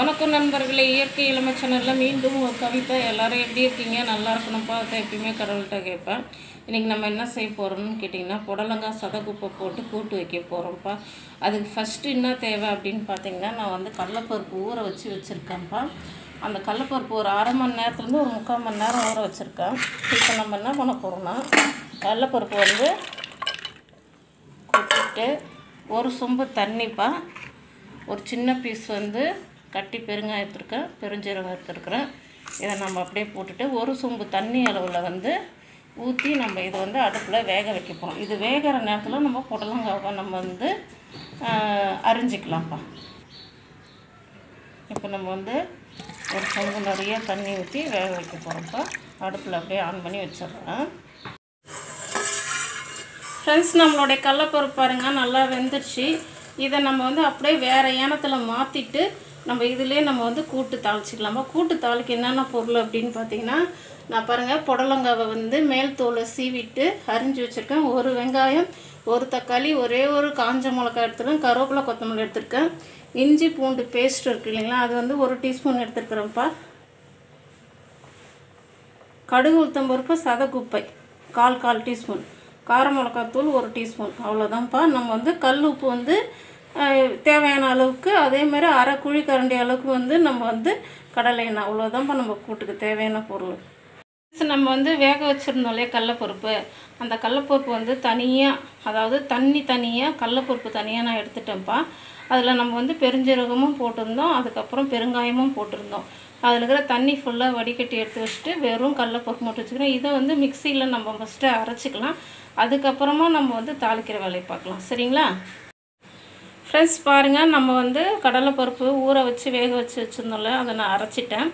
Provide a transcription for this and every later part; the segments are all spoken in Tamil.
வணக்கம் நண்பர்களே. இயற்கை இளமை சேனலில் மீண்டும் ஒரு கவிதை எல்லோரும் எப்படி இருக்கீங்க? நல்லா இருக்கணும்ப்பா. அதை எப்பயுமே கடவுள்கிட்ட கேட்பேன். இன்றைக்கி நம்ம என்ன செய்ய போகிறோம்னு கேட்டிங்கன்னா புடலங்காய் சதகுப்பை போட்டு கூட்டு வைக்க போகிறோம்ப்பா அதுக்கு ஃபஸ்ட்டு என்ன தேவை அப்படின்னு பார்த்தீங்கன்னா நான் வந்து கடலப்பருப்பு ஊற வச்சு வச்சுருக்கேன்ப்பா. அந்த கடலப்பருப்பு ஒரு அரை மணி நேரத்துலேருந்து ஒரு முக்கால் மணி நேரம் ஊற வச்சுருக்கேன். இப்போ நம்ம என்ன பண்ண போகிறோம்னா கடலப்பருப்பு வந்து கொட்டிட்டு ஒரு சொம்பு தண்ணிப்பா. ஒரு சின்ன பீஸ் வந்து கட்டி பெருங்காயம் எடுத்துருக்கேன் பெருஞ்சீரகம் எடுத்துருக்குறேன் இதை நம்ம அப்படியே போட்டுட்டு ஒரு சொம்பு தண்ணி அளவில் வந்து ஊற்றி நம்ம இதை வந்து அடுப்பில் வேக வைக்க போகிறோம் இது வேகிற நேரத்தில் நம்ம புடலங்காவை நம்ம வந்து அரிஞ்சிக்கலாம்ப்பா. இப்போ நம்ம வந்து ஒரு சொம்பு நிறைய தண்ணி ஊற்றி வேக வைக்க போகிறோம்ப்பா அடுப்பில் அப்படியே ஆன் பண்ணி வச்சிடுறேன். ஃப்ரெண்ட்ஸ் நம்மளுடைய கடலப்பருப்பு பாருங்கள் நல்லா வெந்துடுச்சு இதை நம்ம வந்து அப்படியே வேறு ஏனத்தில் மாற்றிட்டு நம்ம இதுலேயே நம்ம வந்து கூட்டு தாளிச்சிக்கலாமா கூட்டு தாளிக்கு என்னென்ன பொருள் அப்படின்னு பார்த்தீங்கன்னா நான் பாருங்கள் புடலங்காவை வந்து மேல் தோலை சீவிட்டு அரிஞ்சு வச்சுருக்கேன். ஒரு வெங்காயம் ஒரு தக்காளி ஒரே ஒரு காஞ்ச மிளகாய் எடுத்துருக்கேன். கருவேப்பிலை கொத்தமல்லி எடுத்திருக்கேன். இஞ்சி பூண்டு பேஸ்ட் இருக்கு இல்லைங்களா? அது வந்து ஒரு டீஸ்பூன் எடுத்துருக்குறேன்ப்பா. கடுகு உளுத்தம் பருப்பு சதக்குப்பை கால் கால் டீஸ்பூன். கார மிளகாத்தூள் ஒரு டீஸ்பூன். அவ்வளோதான்ப்பா நம்ம வந்து கல் உப்பு வந்து தேவையான அளவுக்கு அதே மாதிரி அரை குழி கரண்டி அளவுக்கு வந்து நம்ம வந்து கடலை எண்ணெய் அவ்வளோதான்ப்பா நம்ம கூட்டுக்கு தேவையான பொருள். நம்ம வந்து வேக வச்சுருந்தோம் இல்லையா கடலப்பருப்பு. அந்த கடலப்பருப்பு வந்து தனியாக அதாவது தண்ணி தனியாக கடலப்பருப்பு தனியாக நான் எடுத்துட்டேன்ப்பா. அதில் நம்ம வந்து பெருஞ்சீரகமும் போட்டிருந்தோம் அதுக்கப்புறம் பெருங்காயமும் போட்டிருந்தோம். அதில் இருக்கிற தண்ணி ஃபுல்லாக வடிகட்டி எடுத்து வச்சுட்டு வெறும் கடலப்பருப்பு மட்டும் வச்சுக்கிறோம். இதை வந்து மிக்சியில் நம்ம ஃபஸ்ட்டு அரைச்சிக்கலாம். அதுக்கப்புறமா நம்ம வந்து தாளிக்கிற வேலையை பார்க்கலாம். சரிங்களா? ஃப்ரெண்ட்ஸ் பாருங்கள் நம்ம வந்து கடலைப்பருப்பு ஊற வச்சு வேக வச்சு வச்சுருந்தோம்ல அதை நான் அரைச்சிட்டேன்.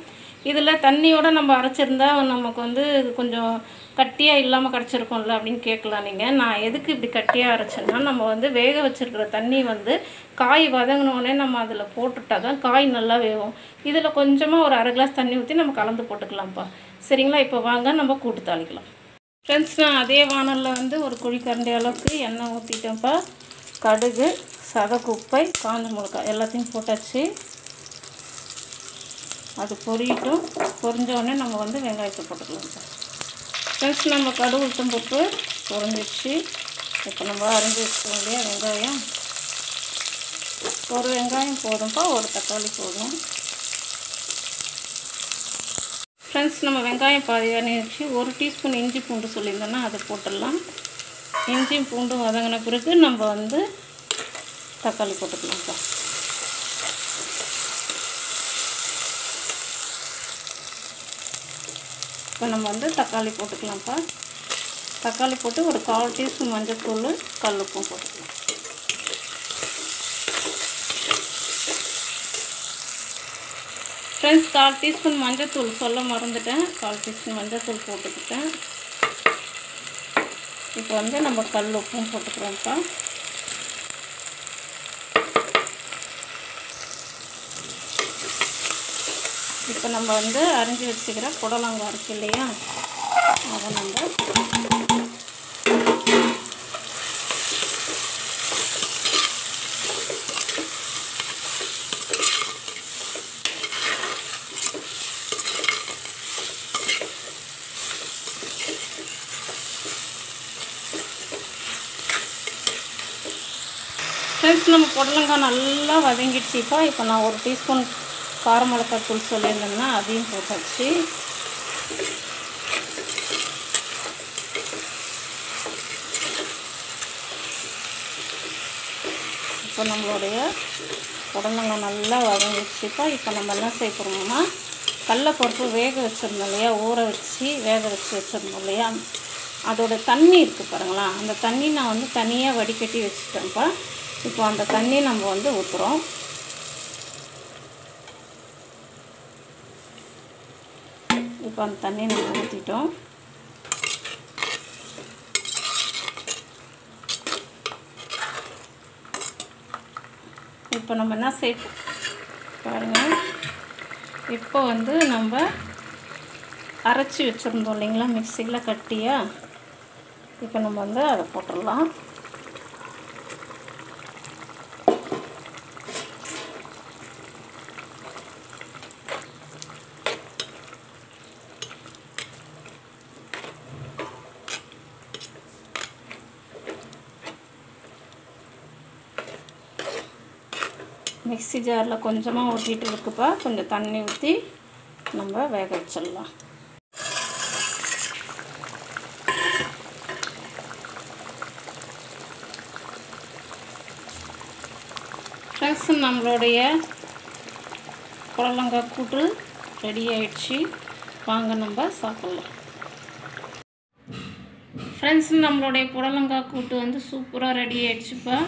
இதில் தண்ணியோடு நம்ம அரைச்சிருந்தா நமக்கு வந்து கொஞ்சம் கட்டியாக இல்லாமல் கிடச்சிருக்கோம்ல அப்படின்னு கேட்கலாம் நீங்கள் நான் எதுக்கு இப்படி கட்டியாக அரைச்சேன்னா நம்ம வந்து வேக வச்சுருக்கிற தண்ணி வந்து காய் வதங்கினோடனே நம்ம அதில் போட்டுட்டா தான் காய் நல்லா வேகும். இதில் கொஞ்சமாக ஒரு அரை கிளாஸ் தண்ணி ஊற்றி நம்ம கலந்து போட்டுக்கலாம்ப்பா. சரிங்களா? இப்போ வாங்க நம்ம கூட்டு தாளிக்கலாம். ஃப்ரெண்ட்ஸ் நான் அதே வானலில் வந்து ஒரு குழி கரண்டி அளவுக்கு எண்ணெய் ஊற்றிட்டேன்ப்பா கடுகு சதக்குப்பை காஞ்ச மிளகாய் எல்லாத்தையும் போட்டாச்சு. அது பொரியட்டும். பொரிஞ்சோடனே நம்ம வந்து வெங்காயத்தை போட்டுக்கலாம் சார். ஃப்ரெண்ட்ஸ் நம்ம கடுகு உளுத்தம் பருப்பு பொரிஞ்சிடுச்சு இப்போ நம்ம அரைஞ்சி வச்சுக்கோம் இல்லையா வெங்காயம். ஒரு வெங்காயம் போதும்ப்பா ஒரு தக்காளி போதும். ஃப்ரெண்ட்ஸ் நம்ம வெங்காயம் பாதி வச்சு ஒரு டீஸ்பூன் இஞ்சி பூண்டு சொல்லியிருந்தோன்னா அதை போட்டுடலாம். இஞ்சியும் பூண்டும் வதங்கின பிறகு நம்ம வந்து தக்காளி போட்டுக்கலாம்ப்பா இப்போ நம்ம வந்து தக்காளி போட்டுக்கலாம்ப்பா தக்காளி போட்டு ஒரு கால் டீஸ்பூன் மஞ்சள்தூள் கல்லுப்பும் போட்டுக்கலாம். ஃப்ரெண்ட்ஸ் கால் டீஸ்பூன் மஞ்சள்தூள் சொல்ல மறந்துட்டேன். கால் டீஸ்பூன் மஞ்சள்தூள் போட்டுக்கிட்டேன். இப்போ வந்து நம்ம கல் உப்பும் போட்டுக்கிறோம்ப்பா இப்போ நம்ம வந்து அரிஞ்சு வச்சுக்கிற புடலங்காய் இருக்கு இல்லையா? அதை நம்ம ஃப்ரெண்ட்ஸ் நம்ம புடலங்காய் நல்லா வதங்கிடுச்சுப்பா இப்போ நான் ஒரு டீஸ்பூன் கார மிளகாத்தூள் சொல்லியிருந்தோம்னா சொல்லியிருந்தேன்னா அதையும் போட்டாச்சு. இப்போ நம்மளுடைய புடலங்காய் நல்லா வதங்கிச்சுப்பா இப்போ நம்ம என்ன செய்ய போகிறோம்னா கடலப்பருப்பு வேக வச்சுருந்தோம் இல்லையா? ஊற வச்சு வேக வச்சு வச்சுருந்தோம் இல்லையா? அதோட தண்ணி இருக்குது பாருங்களா அந்த தண்ணி நான் வந்து தனியாக வடிகட்டி வச்சுட்டேன்ப்பா. இப்போ அந்த தண்ணி நம்ம வந்து ஊற்றுறோம் இப்போ அந்த தண்ணியை நம்ம ஊற்றிட்டோம். இப்போ நம்ம என்ன செய்ய பாருங்கள் இப்போ வந்து நம்ம அரைச்சி வச்சுருந்தோம் இல்லைங்களா? மிக்சியில் கட்டியாக இப்போ நம்ம வந்து அதை போட்டுடலாம். மிக்ஸி ஜாரில் கொஞ்சமாக ஊற்றிட்டு இருக்குப்பா. கொஞ்சம் தண்ணி ஊற்றி நம்ம வேக வச்சிடலாம். ஃப்ரெண்ட்ஸ் நம்மளுடைய புடலங்காய் கூட்டு ரெடி ஆயிடுச்சு. வாங்க நம்ம சாப்பிட்லாம். ஃப்ரெண்ட்ஸ் நம்மளுடைய புடலங்காய் கூட்டு வந்து சூப்பராக ரெடி ஆயிடுச்சுப்பா.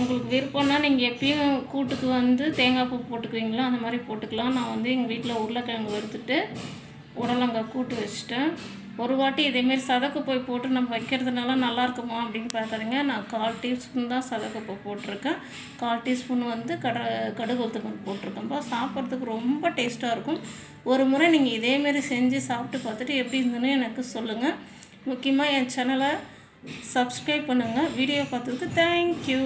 உங்களுக்கு விருப்பம்னா நீங்கள் எப்பயும் கூட்டுக்கு வந்து தேங்காய் பூ போட்டுக்குவீங்களோ அந்த மாதிரி போட்டுக்கலாம். நான் வந்து எங்கள் வீட்டில் உருளைக்கிழங்கு வறுத்துட்டு புடலங்காய் கூட்டு வச்சுட்டேன். ஒரு வாட்டி இதேமாரி சதக்கு போய் போட்டு நம்ம வைக்கிறதுனால நல்லா இருக்குமா அப்படின்னு பார்க்காதீங்க. நான் கால் டீஸ்பூன் தான் சதக்கு போட்டிருக்கேன். கால் டீஸ்பூன் வந்து கட கடுகு உளுத்தம்பருப்பு போட்டிருக்கேன்ப்பா சாப்பிட்றதுக்கு ரொம்ப டேஸ்ட்டாக இருக்கும். ஒரு முறை நீங்கள் இதேமாரி செஞ்சு சாப்பிட்டு பார்த்துட்டு எப்படி இருந்ததுன்னு எனக்கு சொல்லுங்கள் முக்கியமாக என் சேனலை சப்ஸ்கிரைப் பண்ணுங்கள் வீடியோ பார்த்ததுக்கு தேங்க்யூ.